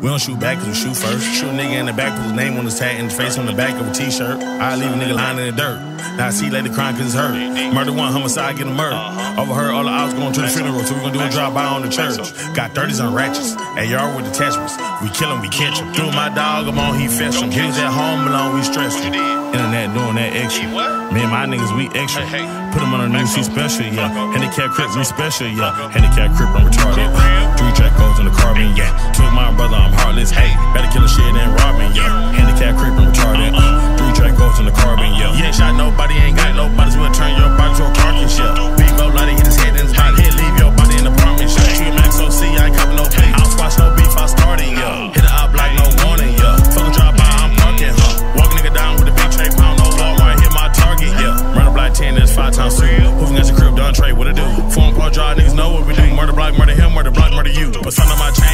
We don't shoot back cause we shoot first. Shoot a nigga in the back, put his name on his hat and his face on the back of a t-shirt. I leave a nigga lying in the dirt. Now I see lady crying cause it's hurt. Murder one, homicide, get a murder. Overheard all the odds going to the funeral, so we gonna do a drive by on the church. Got 30s on ratchets, and y'all with attachments. We kill him, we catch him. Threw my dog, I'm on, he fetch him. Was at home alone, we stressed him. Internet doing that extra. Me and my niggas, we extra. Put him on the news, he special, yeah. Handicap crip, we special, yeah. Handicap crip, I'm retarded. Three track time soon. Hooving at your crib, done trade, what it do? Phone call drive, niggas know what we do. Murder block, murder him, murder block, murder you. But son of my chain.